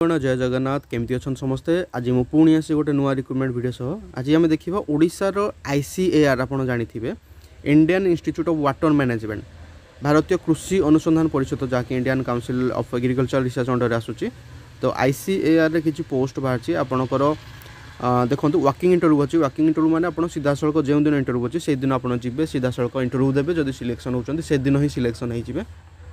জয় জগন্নাথ কেমি অনেক সমস্তে আজ মু পুঁ আসি গোটে নূয় রিক্রুটমেন্ট ভিডিও সহ আজ আমি দেখা ওড়শার আইসিএআর আপনার জাঁথিবে Indian Institute of water management ভারতীয় কৃষি অনুসন্ধান পরিষদ যাকে Indian Council of agriculture research অন্ডরে আসুচি তো আইসিএআর কিছু পোস্ট বাহারছি আপনার দেখুন ওয়াকিং ইন্টরভিউ আছে ওয়াকিং ইন্টরভিউ মানে আপনার সিধাসলখ যেদিন ইন্টরভিউ আছে সেইদিন আপনার যাবে সিধাসলখ ইন্টরভিউ দেবে যদি সিলেকশন হচ্ছেন সেদিন হি সিলেকশন হয়ে যাবে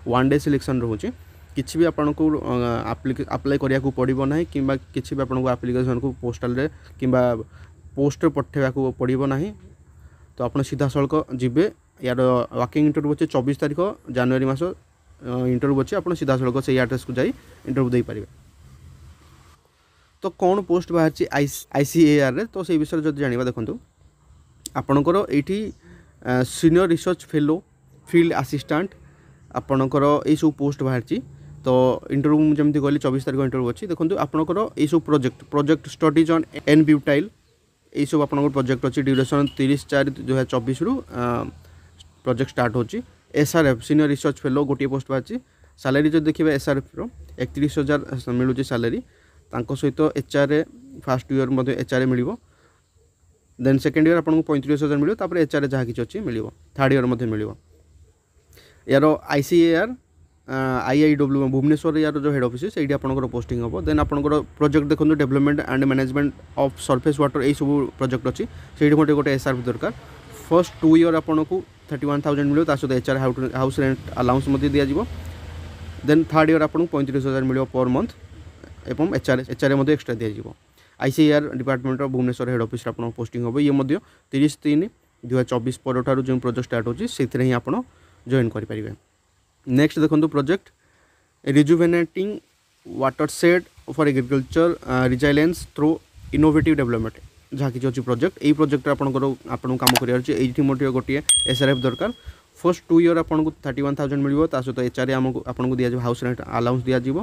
ওয়ান ডে সিলেকশন রয়েছে किसी भी तो आपन को आप्लाय करने को पड़ना कि आप्लिकेसन को पोस्टाल कि पोस्ट पठेवाक पड़ना तो आप सीधा सड़क जब यार वर्किंग इंटरव्यू अच्छे चौबीस तारीख जानुरी मस इंटरव्यू अच्छे आप सीधा सड़क से आड्रेस को जा इंटरव्यू पारे तो कौन पोस्ट बाहर आई आई सी एआर तो से विषय जो जानवा देखो आपणकर senior research fellow field assistant आपणकर यू पोस्ट बाहर ତ ଇଣ୍ଟରଭ୍ୟୁ ମୁଁ ଯେମିତି କହିଲି ଚବିଶ ତାରିଖ ଇଣ୍ଟରଭ୍ୟୁ ଅଛି ଦେଖନ୍ତୁ ଆପଣଙ୍କର ଏଇସବୁ ପ୍ରୋଜେକ୍ଟ ପ୍ରୋଜେକ୍ଟ ଷ୍ଟଡିଜ୍ ଅନ୍ ଏନ୍ ବ୍ୟୁଟାଇଲ୍ ଏଇସବୁ ଆପଣଙ୍କର ପ୍ରୋଜେକ୍ଟ ଅଛି ଡ୍ୟୁରେସନ୍ ତିରିଶ ଚାରି ଦୁଇହଜାର ଚବିଶରୁ ପ୍ରୋଜେକ୍ଟ ଷ୍ଟାର୍ଟ ହେଉଛି ଏସ୍ଆର୍ଏଫ୍ ସିନିୟର ରିସର୍ଚ୍ଚ ଫେଲୋ ଗୋଟିଏ ପୋଷ୍ଟ ବାହାରିଛି ସାଲାରୀ ଯଦି ଦେଖିବେ ଏସ୍ଆର୍ଏଫ୍ର ଏକତିରିଶ ହଜାର ମିଳୁଛି ସାଲାରୀ ତାଙ୍କ ସହିତ ଏଚ୍ଆର୍ଏ ଫାର୍ଷ୍ଟ ଇୟର୍ ମଧ୍ୟ ଏଚ୍ଆର୍ଏ ମିଳିବ ଦେନ୍ ସେକେଣ୍ଡ ଇୟର୍ ଆପଣଙ୍କୁ ପଇଁତିରିଶ ହଜାର ମିଳିବ ତାପରେ ଏଚ୍ଆର୍ଏ ଯାହା କିଛି ଅଛି ମିଳିବ ଥାର୍ଡ଼ ଇୟର୍ ମଧ୍ୟ ମିଳିବ ଏହାର I C A R I I W Bhubaneswar ୟାର ଯେଉଁ ହେଡ଼୍ ଅଫିସ୍ ସେଇଠି ଆପଣଙ୍କର ପୋଷ୍ଟିଂ ହେବ ଦେନ୍ ଆପଣଙ୍କର ପ୍ରୋଜେକ୍ଟ ଦେଖନ୍ତୁ development and management of surface water ଏଇସବୁ ପ୍ରୋଜେକ୍ଟ ଅଛି ସେଇଠି ଗୋଟେ ଗୋଟେ ଏସ୍ଆର୍ପି ଦରକାର ଫର୍ଷ୍ଟ ଟୁ ଇୟର୍ ଆପଣଙ୍କୁ ଥାର୍ଟି ୱାନ୍ ଥାଉଜେଣ୍ଡ ମିଳିବ ତା ସହିତ H R house rent allowance ମଧ୍ୟ ଦିଆଯିବ ଦେନ୍ ଥାର୍ଡ଼ ଇୟର୍ ଆପଣଙ୍କୁ ପଇଁତିରିଶ ହଜାର ମିଳିବ ପର୍ ମନ୍ଥ ଏବଂ ଏଚ୍ ଆର୍ ଏଚ୍ ଆର୍ ମଧ୍ୟ ଏକ୍ସଟ୍ରା ଦିଆଯିବ ଆଇ ସି ଆର୍ ଡିପାର୍ଟମେଣ୍ଟର ଭୁବନେଶ୍ୱର ହେଡ଼୍ ଅଫିସ୍ରେ ଆପଣଙ୍କ ପୋଷ୍ଟିଂ ହେବ ଇଏ ମଧ୍ୟ ତିରିଶ ତିନି ଦୁଇହଜାର ଚବିଶ ପରଠାରୁ ଯେଉଁ ପ୍ରୋଜେକ୍ଟ ଷ୍ଟାର୍ଟ ହେଉଛି ସେଥିରେ ହିଁ ଆପଣ ଜଏନ୍ କରିପାରିବେ ନେକ୍ସଟ ଦେଖନ୍ତୁ project rejuvenating water set for agriculture resilience through innovative development ଯାହା କିଛି ଅଛି ପ୍ରୋଜେକ୍ଟ ଏଇ ପ୍ରୋଜେକ୍ଟରେ ଆପଣଙ୍କର ଆପଣଙ୍କୁ କାମ କରିବାର ଅଛି ଏଇଠି ମଧ୍ୟ ଗୋଟିଏ ଏସ୍ଆର୍ଏଫ୍ ଦରକାର ଫର୍ଷ୍ଟ ଟୁ ଇୟର୍ ଆପଣଙ୍କୁ ଥାର୍ଟି ୱାନ୍ ଥାଉଜେଣ୍ଡ ମିଳିବ ତା ସହିତ ଏଚ୍ଆର୍ଏ ଆମକୁ ଆପଣଙ୍କୁ ଦିଆଯିବ ହାଉସ୍ ରେଣ୍ଟ ଆଲାଉନ୍ସ ଦିଆଯିବ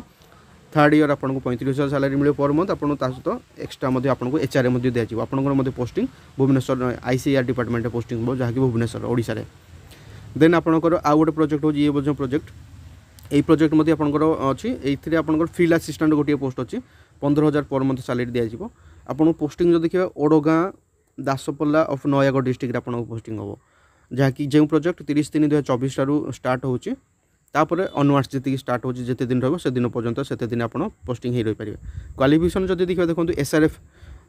ଥାର୍ଡ଼ ଇୟର୍ ଆପଣଙ୍କୁ ପଇଁତିରିଶ ହଜାର ସାଲାରୀ ମିଳିବ ପର୍ ମନ୍ଥ ଆପଣଙ୍କୁ ତା ସହିତ ଏକ୍ସଟ୍ରା ମଧ୍ୟ ଆପଣଙ୍କୁ ଏଚ୍ଆର୍ଏ ମଧ୍ୟ ଦିଆଯିବ ଆପଣଙ୍କର ମଧ୍ୟ ପୋଷ୍ଟିଂ ଭୁବନେଶ୍ୱର ଆଇସିଆର୍ ଡିପାର୍ଟମେଣ୍ଟରେ ପୋଷ୍ଟିଂ ହେବ ଯାହାକି ଭୁବନେଶ୍ୱର ଓଡ଼ିଶାରେ দেন আপনার আউ গোটে প্রোজেক্ট হচ্ছে ইয়ে বোঝ প্রোজেক্ট এই প্রোজেক্ট মধ্যে আপনার অছি এইথিরে আপনার ফিল্ড আসিষ্টাট গোটিয়ে পোস্ট অছি পনেরো হাজার পর মন্থ স্যালারি দিয়াযিব আপনার পোস্টিং যদি দেখবে ওড়গাঁ দাসপল্লা অফ নয়াগড় ডিস্ট্রিক্টরে আপনার পোস্টিং হব ଯାହାକି ଯେଉଁ ପ୍ରୋଜେକ୍ଟ ତିରିଶ ତିନି ଦୁଇ ହଜାର ଚବିଶଟାରୁ ଷ୍ଟାର୍ଟ ହେଉଛି ତାପରେ ଅନୱାର୍ସ ଯେତିକି ଷ୍ଟାର୍ଟ ହେଉଛି ଯେତେ ଦିନ ରହିବ ସେଦିନ ପର୍ଯ୍ୟନ୍ତ ସେତେ ଦିନ ଆପଣ ପୋଷ୍ଟିଂ ହୋଇ ରହିପାରିବେ କ୍ୱାଲିଫିକେସନ୍ ଯଦି ଦେଖିବା ଦେଖନ୍ତୁ ଏସ୍ଆର୍ଏଫ୍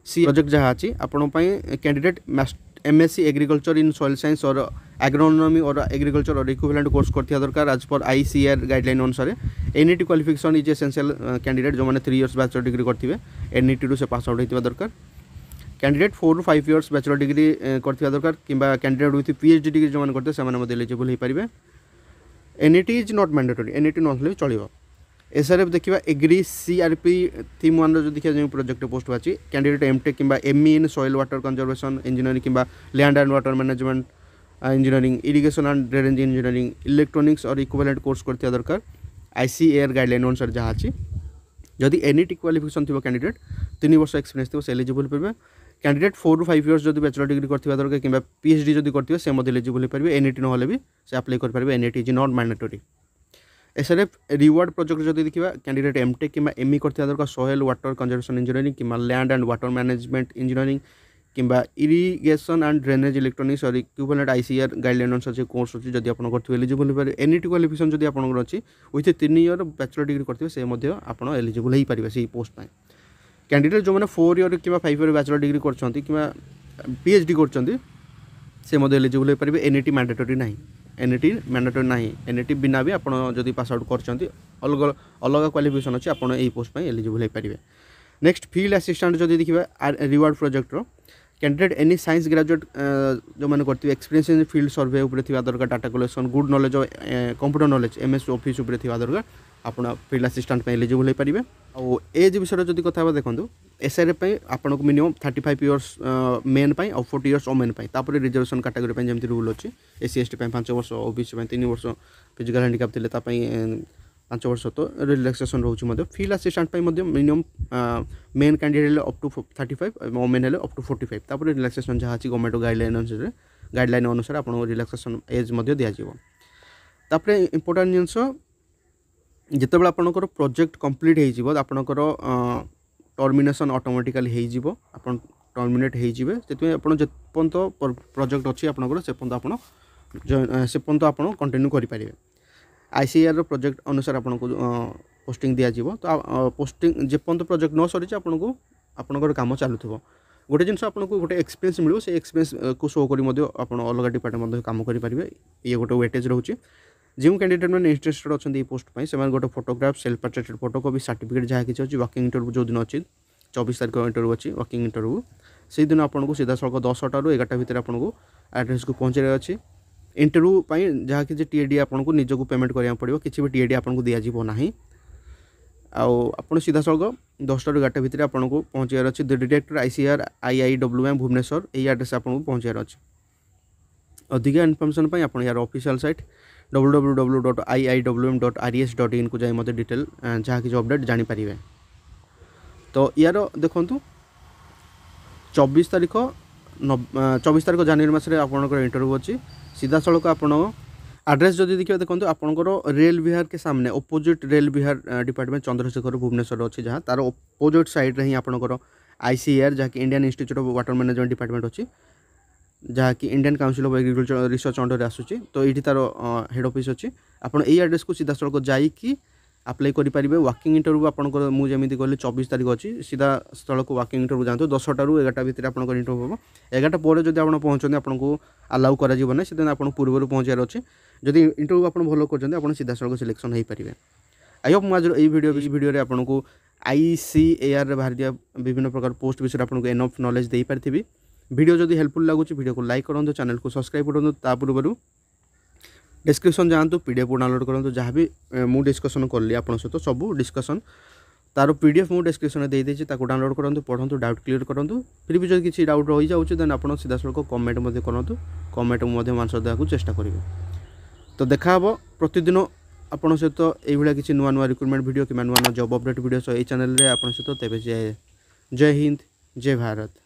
सी प्रोजेक्ट जहाँ अच्छी आप candidate MSc agriculture in soil science और एग्रोनोमी और एग्रीकल्चर और इक्विवेलेंट कोर्स कर दरकार आज पर आईसीआर गाइडलाइन अनुसार NET qualification is essential candidate जो मैंने थ्री इयर्स बैचलर डिग्री करेंगे एनईटी से पास आउट होता दरकार candidate four to five years bachelor degree कर दरकार कि कैंडिडेट विथ पीएचडी डिग्री जो करते हैं एलिजिबल हो पारे NET is not mandatory NET नहले चलो এসআরএফ দেখিবা এগ্রি সিআরপি থিম ওয়ানর যদি দেখিবা যে প্রোজেক্ট পোস্ট আছে ক্যান্ডিডেট এমটেক কিংবা ME in soil water conservation engineering কিংবা land and water management engineering irrigation and drainage engineering electronics or equivalent course করতে দরকার আইসিএআর গাইডলাইন অনুসারে যা আছে যদি এনইটি কোয়ালিফিকেশন থাকবে ক্যান্ডিডেট তিন বর্ষ এক্সপিরিয়েন্স থাকবে সে এলিজিবল হয়ে candidate four to five years যদি ব্যাচেলর ডিগ্রি করতে দরকার কিংবা পিএচডি যদি করতে সে মধ্যে এলিজিবল হয়ে পারবে এনইটি নহলে বি সে আপ্লাই করে পারবে NET is not mandatory SRF reward project ଯଦି ଦେଖିବା କ୍ୟାଣ୍ଡିଡେଟ୍ ଏମ୍ଟେକ୍ କିମ୍ବା ଏମ୍ଇ e କରିଥିବା ଦରକାର ସଏଲ୍ ওয়াটার କଞ୍ଜରଭେସନ୍ ইঞ্জিনিয়ারিং କିମ୍ବା land and water management engineering কিংবা irrigation and drainage electronics or equivalent ICR guideline অনুসারে যে কোর্স অছি যদি আপনার করতে এলিজিবল হইপারে এনিটি কোয়ালিফিকেশন যদি আপনার অছি উইথ তিন ইয়ার ব্যাচলর ডিগ্রি করতে সে মধ্যে আপনার এলিজিবল হইপারে সেই পোস্ট পাই ক্যান্ডিডেট যে ফোর ইয়ার কিংবা ফাইভ ইয়ার ব্যাচলর ডিগ্রি করছেন কিংবা পিএচডি করছেন সে মধ্যে এলিজিবল হইপারে এনিটি ম্যান্ডেটরি নাই ଏନ୍ଇଟି ମ୍ୟାଣ୍ଡେଟୋରୀ ନାହିଁ ଏନ୍ଇଟି ବିନା ବି ଆପଣ ଯଦି ପାସ୍ ଆଉଟ୍ କରିଛନ୍ତି ଅଲଗା ଅଲଗା କ୍ୱାଲିଫିକେସନ୍ ଅଛି ଆପଣ ଏହି ପୋଷ୍ଟ ପାଇଁ ଏଲିଜିବୁଲ୍ ହୋଇପାରିବେ ନେକ୍ସଟ ଫିଲ୍ଡ ଆସିଷ୍ଟାଣ୍ଟ ଯଦି ଦେଖିବା ରିୱାର୍ଡ଼ ପ୍ରୋଜେକ୍ଟର ক্যান্ডিডেট এনি সাইন্স গ্রাজুয়েট যে করতে এক্সপিরিয়েন্স ইন ফিল্ড সর্ভে উপরে থাকা দরকার data collection good knowledge of computer knowledge MS office উপরে থাকা দরকার ଆପଣ ଫିଲ୍ଡ ଆସିଷ୍ଟାଣ୍ଟ ପାଇଁ ଏଲିଜିବୁଲ୍ ହୋଇପାରିବେ ଆଉ ଏଜ୍ ବିଷୟରେ ଯଦି କଥା ହେବା ଦେଖନ୍ତୁ ଏସ୍ଆଇରେ ପାଇଁ ଆପଣଙ୍କୁ minimum thirty five years men ପାଇଁ ଆଉ ଫୋର୍ଟି ଇୟର୍ସ ଓମେନ୍ ପାଇଁ ତାପରେ ରିଜର୍ଭେସନ୍ କାଟାଗୋରୀ ପାଇଁ ଯେମିତି ରୁଲ୍ ଅଛି ଏସ୍ସି ଏସ୍ଟି ପାଇଁ ପାଞ୍ଚ ବର୍ଷ ଓ ବିସି ପାଇଁ ତିନି ବର୍ଷ ଫିଜିକାଲ୍ ହ୍ୟାଣ୍ଡିକାପ୍ ଥିଲେ ତା ପାଇଁ ପାଞ୍ଚ ବର୍ଷ ତ ରିଲାକ୍ସେସନ୍ ରହୁଛି ମଧ୍ୟ ଫିଲ୍ଡ ଆସିଷ୍ଟାଣ୍ଟ ପାଇଁ ମଧ୍ୟ ମିନିମମ୍ ମେନ୍ କ୍ୟାଣ୍ଡିଡେଟ୍ ହେଲେ ଅପ୍ ଟୁ ଥାର୍ଟି ଫାଇଭ୍ ଏବଂ ଓମେନ୍ ହେଲେ ଅପ୍ ଟୁ ଫୋର୍ଟି ଫାଇଭ୍ ତାପରେ ରିଲାକ୍ସେସନ୍ ଯାହା ଅଛି ଗଭର୍ଣ୍ଣମେଣ୍ଟ ଗାଇଡ଼ଲାଇନ୍ ଅନୁସାରେ ଗାଇଡ଼ଲାଇନ୍ ଅନୁସାରେ ଆପଣଙ୍କୁ ରିଲାକ୍ସେସନ୍ ଏଜ୍ ମଧ୍ୟ ଦିଆଯିବ ତାପରେ ଇମ୍ପୋର୍ଟାଣ୍ଟ ଜିନିଷ ଯେତେବେଳେ ଆପଣଙ୍କର ପ୍ରୋଜେକ୍ଟ କମ୍ପ୍ଲିଟ୍ ହେଇଯିବ ଆପଣଙ୍କର ଟର୍ମିନେସନ୍ ଅଟୋମେଟିକାଲି ହେଇଯିବ ଆପଣ ଟର୍ମିନେଟ୍ ହେଇଯିବେ ସେଥିପାଇଁ ଆପଣ ଯେ ପର୍ଯ୍ୟନ୍ତ ପ୍ରୋଜେକ୍ଟ ଅଛି ଆପଣଙ୍କର ସେ ପର୍ଯ୍ୟନ୍ତ ଆପଣ ସେ ପର୍ଯ୍ୟନ୍ତ ଆପଣ କଣ୍ଟିନ୍ୟୁ କରିପାରିବେ ଆଇସିଆର୍ର ପ୍ରୋଜେକ୍ଟ ଅନୁସାରେ ଆପଣଙ୍କୁ ପୋଷ୍ଟିଂ ଦିଆଯିବ ତ ପୋଷ୍ଟିଂ ଯେ ପର୍ଯ୍ୟନ୍ତ ପ୍ରୋଜେକ୍ଟ ନ ସରିଛି ଆପଣଙ୍କୁ ଆପଣଙ୍କର କାମ ଚାଲୁଥିବ ଗୋଟେ ଜିନିଷ ଆପଣଙ୍କୁ ଗୋଟେ ଏକ୍ସପିରିଏନ୍ସ ମିଳିବ ସେ ଏକ୍ସପିରିଏନ୍ସକୁ ଶୋ କରି ମଧ୍ୟ ଆପଣ ଅଲଗା ଡିପାର୍ଟମେଣ୍ଟ ମଧ୍ୟ କାମ କରିପାରିବେ ଇଏ ଗୋଟେ ୱେଟେଜ୍ ରହୁଛି ଯେଉଁ କ୍ୟାଣ୍ଡିଡେଟ୍ ମାନେ ଇଣ୍ଟରେଷ୍ଟେଡ୍ ଅଛନ୍ତି ଏଇ ପୋଷ୍ଟ ପାଇଁ ସେମାନେ ଗୋଟେ photograph self ପର୍ଚେଟେଡ୍ photo copy certificate ଯାହା କିଛି ଅଛି ୱାକିଂ ଇଣ୍ଟରଭ୍ୟୁ ଯେଉଁଦିନ ଅଛି ଚବିଶ ତାରିଖ ଇଣ୍ଟରଭ୍ୟୁ ଅଛି ୱାକିଂ ଇଣ୍ଟରଭ୍ୟୁ ସେଇଦିନ ଆପଣଙ୍କୁ ସିଧାସଳଖ ଦଶଟାରୁ ଏଗାରଟା ଭିତରେ ଆପଣଙ୍କୁ ଆଡ୍ରେସ୍କୁ ପହଞ୍ଚାଇବାର ଅଛି ଇଣ୍ଟରଭ୍ୟୁ ପାଇଁ ଯାହା କିଛି ଟିଏଡି ଆପଣଙ୍କୁ ନିଜକୁ ପେମେଣ୍ଟ କରିବାକୁ ପଡ଼ିବ କିଛି ବି ଟିଏଡି ଆପଣଙ୍କୁ ଦିଆଯିବ ନାହିଁ ଆଉ ଆପଣ ସିଧାସଳଖ ଦଶଟାରୁ ଏଗାରଟା ଭିତରେ ଆପଣଙ୍କୁ ପହଞ୍ଚାଇବାର ଅଛି director ICR IIW M Bhubaneswar ଏଇ ଆଡ୍ରେସ୍ ଆପଣଙ୍କୁ ପହଞ୍ଚାଇବାର ଅଛି ଅଧିକା ଇନଫର୍ମେସନ୍ ପାଇଁ ଆପଣ ଏହାର official site double double double dot I I W M dot R S dot ইনকু যাই মতো ডিটেল যা কিছু অপডেট জাঁপারে তো ইয়ার দেখুন চব্বিশ তারিখ চব্বিশ তারিখ জানুয়ারি মাসে আপনার ইন্টরভিউ অছি সিধাসলখ আপনার আড্রেস যদি দেখবে দেখুন আপনার রেল বিহার কে সামনে opposite rail Vihar department Chandrasekhar Bhubaneswar অছি যা তার অপোজিট সাইড্রে হি আপনার আইসিএআর যা কি Indian institute of water management department ଅଛି ଯାହାକି Indian council of agriculture research ଅଣ୍ଡରରେ ଆସୁଛି ତ ଏଇଠି ତା'ର ହେଡ଼୍ ଅଫିସ୍ ଅଛି ଆପଣ ଏଇ ଆଡ୍ରେସ୍କୁ ସିଧାସଳଖ ଯାଇକି ଆପ୍ଲାଏ କରିପାରିବେ ୱାକିଂ ଇଣ୍ଟରଭ୍ୟୁ ଆପଣଙ୍କର ମୁଁ ଯେମିତି କହିଲି ଚବିଶ ତାରିଖ ଅଛି ସିଧା ସ୍ଥଳକୁ ୱାକିଂ ଇଣ୍ଟରଭ୍ୟୁ ଯାଆନ୍ତୁ ଦଶଟାରୁ ଏଗାରଟା ଭିତରେ ଆପଣଙ୍କର ଇଣ୍ଟରଭ୍ୟୁ ହେବ ଏଗାରଟା ପରେ ଯଦି ଆପଣ ପହଞ୍ଚନ୍ତି ଆପଣଙ୍କୁ ଆଲାଉ କରାଯିବ ନାହିଁ ସେଦିନ ଆପଣ ପୂର୍ବରୁ ପହଞ୍ଚିବାର ଅଛି ଯଦି ଇଣ୍ଟରଭ୍ୟୁ ଆପଣ ଭଲ କରୁଛନ୍ତି ଆପଣ ସିଧାସଳଖ ସିଲେକ୍ସନ୍ ହୋଇପାରିବେ ଆଇ ହୋପ୍ ମୁଁ ଆଜିର ଏଇ ଭିଡ଼ିଓ ଏଇ ଭିଡ଼ିଓରେ ଆପଣଙ୍କୁ ଆଇ ସି ଏଆର୍ରେ ବାହାରିଥିବା ବିଭିନ୍ନ ପ୍ରକାର ପୋଷ୍ଟ ବିଷୟରେ ଆପଣଙ୍କୁ ଏନଫ୍ ନଲେଜ୍ ଦେଇପାରିଥିବି ଭିଡ଼ିଓ ଯଦି ହେଲ୍ପଫୁଲ୍ ଲାଗୁଛି ଭିଡ଼ିଓକୁ ଲାଇକ୍ କରନ୍ତୁ ଚ୍ୟାନେଲକୁ ସବସ୍କ୍ରାଇବ୍ କରନ୍ତୁ ତା ପୂର୍ବରୁ ଡିସ୍କ୍ରିପ୍ସନ୍ ଯାଆନ୍ତୁ ପି ଡି ଏଫ୍ ଡାଉନଲୋଡ଼୍ କରନ୍ତୁ ଯାହା ବି ମୁଁ ଡିସ୍କସନ୍ କଲି ଆପଣଙ୍କ ସହିତ ସବୁ ଡିସ୍କସନ୍ ତାର ପି ଡି ଏଫ୍ ମୁଁ ଡିସ୍କ୍ରିପ୍ସନ୍ରେ ଦେଇଦେଇଛି ତାକୁ ଡାଉନଲୋଡ଼୍ କରନ୍ତୁ ପଢ଼ନ୍ତୁ ଡାଉଟ୍ କ୍ଲିୟର୍ କରନ୍ତୁ ଫିର୍ ବି ଯଦି କିଛି ଡାଉଟ୍ ରହିଯାଉଛି ଦେନ୍ ଆପଣ ସିଧାସଳଖ କମେଣ୍ଟ ମଧ୍ୟ କରନ୍ତୁ କମେଣ୍ଟ ମୁଁ ମଧ୍ୟ ଆନ୍ସର୍ ଦେବାକୁ ଚେଷ୍ଟା କରିବି ତ ଦେଖାହେବ ପ୍ରତିଦିନ ଆପଣଙ୍କ ସହିତ ଏଇଭଳିଆ କିଛି ନୂଆ ନୂଆ ରିକ୍ରୁଟମେଣ୍ଟ ଭିଡ଼ିଓ କିମ୍ବା ନୂଆ ନୂଆ ଜବ୍ ଅପଡ଼େଟ୍ ଭିଡ଼ିଓ ସହ ଏଇ ଚ୍ୟାନେଲ୍ରେ ଆପଣଙ୍କ ସହିତ ତେବେ ଜୟ ଜୟ ହିନ୍ଦ ଜୟ ଭାରତ